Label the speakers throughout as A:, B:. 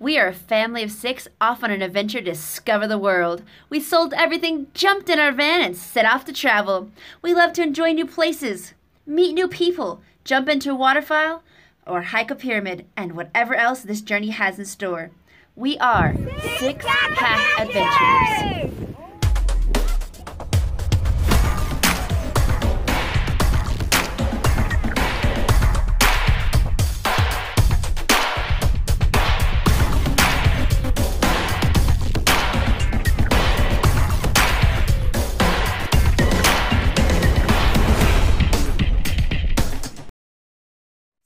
A: We are a family of six off on an adventure to discover the world. We sold everything, jumped in our van, and set off to travel. We love to enjoy new places, meet new people, jump into a waterfall, or hike a pyramid, and whatever else this journey has in store. We are Six Pack Adventurers.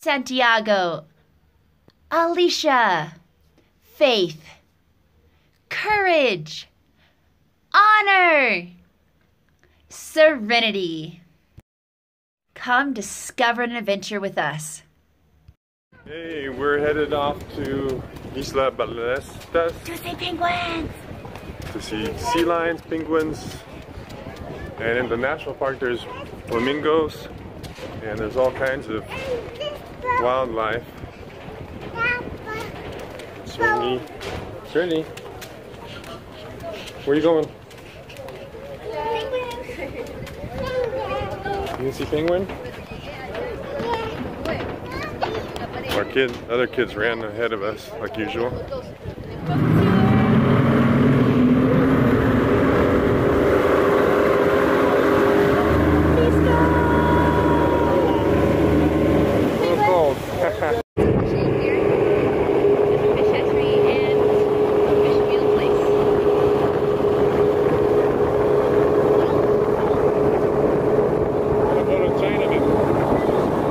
A: Santiago, Alicia, faith, courage, honor, serenity. Come discover an adventure with us.
B: Hey, we're headed off to Isla Ballestas
A: To see penguins!
B: to see sea lions, penguins, and in the national park there's flamingos, and there's all kinds of wildlife. Certainly, certainly. Where are you going? You can see penguin? Our kid, other kids ran ahead of us like usual. A little cold.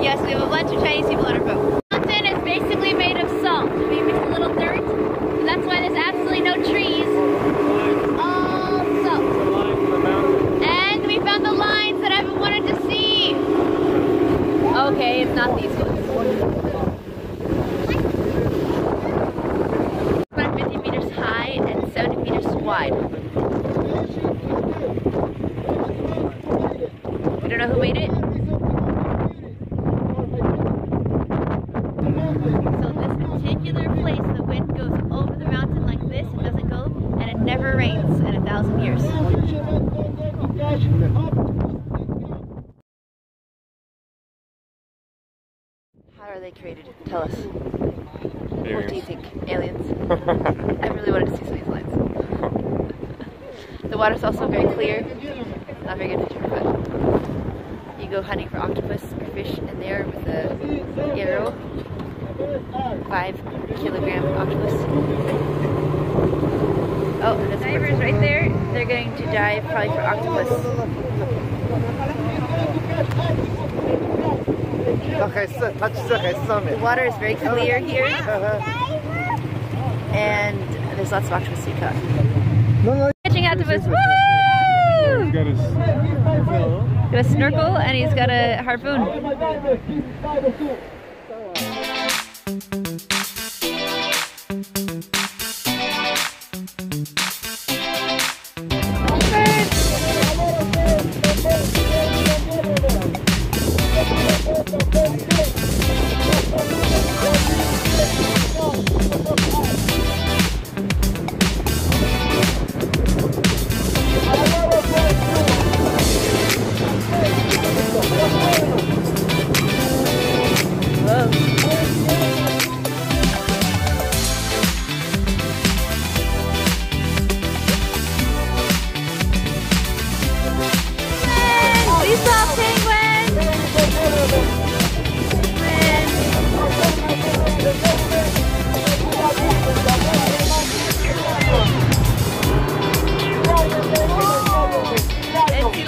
A: Yes, we have a bunch of Chinese people on our boat. Mountain is basically made of salt. We mix a little dirt. and that's why there's absolutely no trees. All salt. And we found the lines that I've been wanted to see. Okay, it's not these ones. 150 meters high and 70 meters wide. We don't know who made it. So this particular place, the wind goes over the mountain like this, it doesn't go, and it never rains in a thousand years. How are they created? Tell us. What do you think? Aliens? I really wanted to see some of these lines. the water's also very clear. Not very good picture, but you go hunting for octopus or fish in there with a arrow. Five kilogram octopus. Oh, there's divers right there. They're going to dive probably for octopus. The water is very clear here, and there's lots of octopus to be. Catching octopus, woo!
B: Got
A: a snorkel and he's got a harpoon.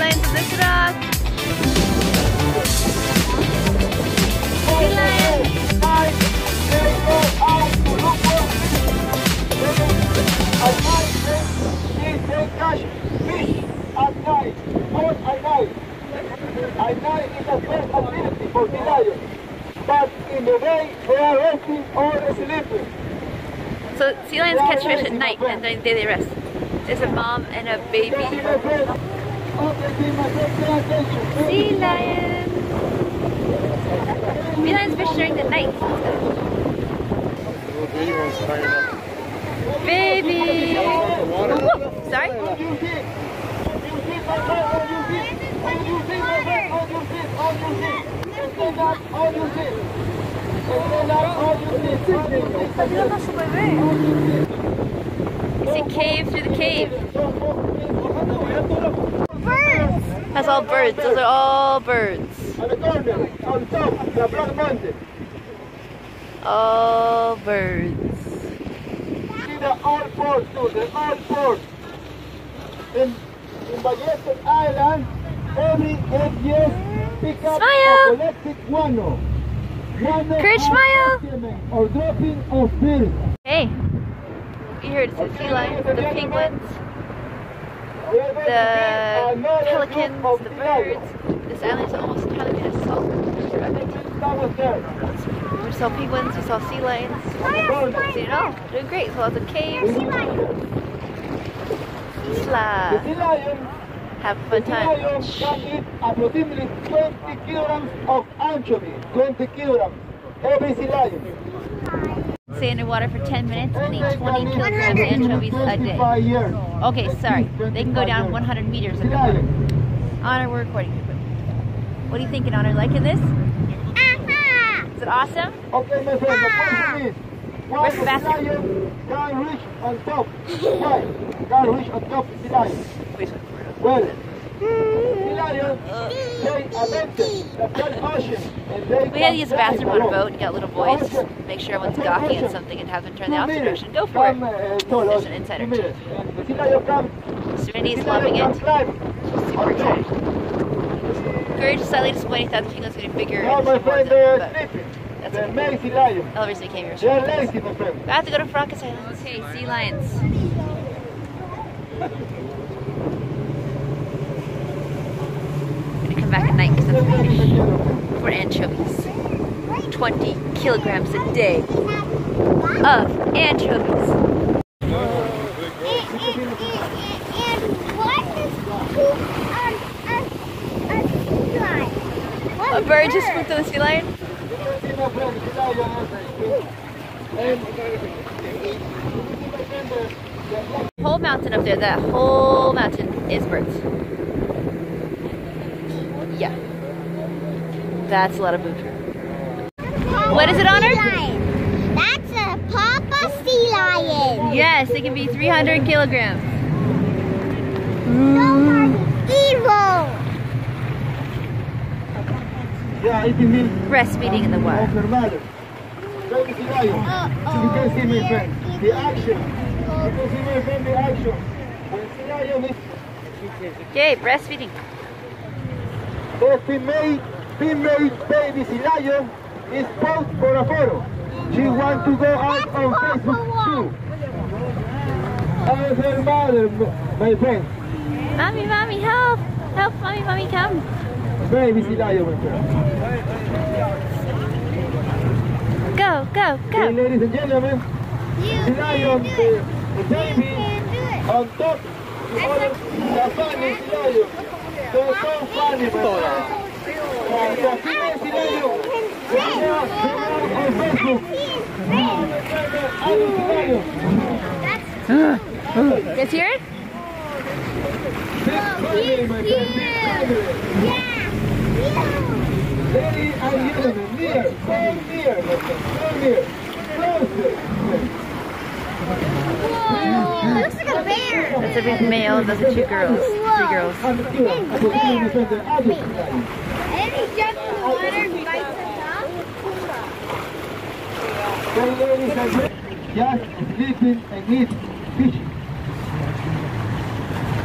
A: And sea lions in this rock. Sea lions.
C: At night is a great ability for the lion, but in the day they are resting or sleeping.
A: So sea lions catch fish at night and then they rest. There's a mom and a baby. Sea lion. Lions fish during the night.
B: baby one's tying up.
A: baby. Woo, sorry.
C: On your feet. On your feet, my friend, on your feet. On your feet, my friend, on your feet, on your feet. Stand up, on your feet. Stand up, on your feet, on your feet.
A: You see cave through the cave.
D: Birds.
A: That's all birds. Those are all birds.
C: At the corner, on top, the black mountain.
A: All birds.
C: See the all port too, the all port. In, in Ballestas Island, every eight years, pick up
A: Smile.
C: a collected guano. Guano
A: Courage, smile.
C: Or dropping of milk.
A: Hey, you heard the sea lions, the penguins,
C: We are going to
A: the pelicans, the birds. This island is almost entirely made of salt. We saw penguins, we saw sea lions.
C: Corner.
A: See it all. Doing great. So lots of caves.
C: The
A: Sla.
C: sea lion
A: Have a fun time.
C: approximately 20 kilograms of anchovy. 20 kilograms. Every sea lion.
A: Stay underwater for 10 minutes and eat 20
C: can
A: kilograms of anchovies a day. Okay, sorry. They can go down 100 meters
C: Sea
A: underwater.
C: lion.
A: Honor, we're recording. What do you think, Honor? Liking this? Is it awesome?
C: Okay, my friend, the question is, why
A: Where's ah! the
C: the sea
A: basket?
C: lion reach on top? Why? Can reach on top sea lion? Well, the and
A: We had to use the bathroom on a boat. You got little boys. Just make sure everyone's gawking at something and have them turn the opposite direction. Go for it. There's an insider tip.
C: The
A: Serenity's loving it. Super excited. Courage is slightly disappointed. Thought the penguins would be bigger and more than but that's
C: The
A: okay.
C: sea lion.
A: I'll recently came here.
C: Friend.
A: I have to go to Paracas Island. Okay, sea lions. Gonna come back at night because I'm fish for anchovies. 20 kilograms a day of anchovies. A bird just spooked on the sea lion. Whole mountain up there, that whole mountain is birds. That's a lot of food. What is it, Honor?
D: That's a Papa sea lion.
A: Yes, it can be 300 kilograms. Mm.
D: Evil.
C: Yeah, eating milk
A: Breastfeeding in the
C: of
A: water.
C: her mother. Baby sea lion. So you can see my friend, the action. You can see my friend, the action. When sea lion is
A: Okay, breastfeeding.
C: the female, female baby sea lion is posed for a photo. She wants to go out on Facebook too. As her mother, my friend.
A: Mommy, mommy, help! Help, mommy, mommy, come.
C: Baby sea lion, my friend.
A: Go, go,
C: Okay,
A: go.
C: ladies and gentlemen, sea lion, the, the baby on top. The other, the funny sea lion. They're so funny, my friend.
A: Let's hear it.
C: Big family, my friend, big family. Ladies and gentlemen, near, so near, my friend, so near. Closer.
D: looks like a bear.
A: That's a big male, those are two girls. Three girls.
D: In water and bites us up.
C: Okay, ladies and gentlemen, just sleeping and eat fishing.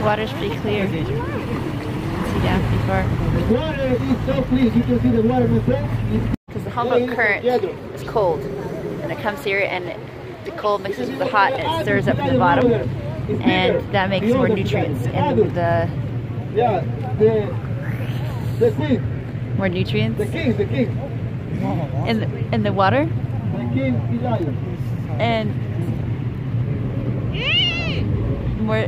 A: Water's pretty clear. You can see down far.
C: The water is so clean, you can see the water, my friend.
A: Because the Humboldt current is cold, and it comes here, and the cold mixes with the hot, and it stirs up from the bottom, and that makes more nutrients in the
C: Yeah, the the queen,
A: more
C: the
A: nutrients
C: king, the king,
A: in the, in the water,
C: the king sea lion.
A: and more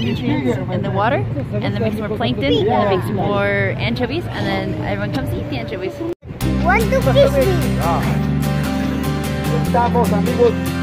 A: nutrients in the water, and that makes more plankton, and it makes more anchovies, and then everyone comes to eat the anchovies.
D: Want to fish me?